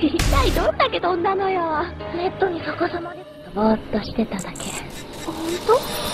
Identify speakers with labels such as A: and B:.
A: 一体どんだけ飛んだのよ。ネットに逆さまでぼーっとしてただけ。本当？